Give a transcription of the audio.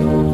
Oh,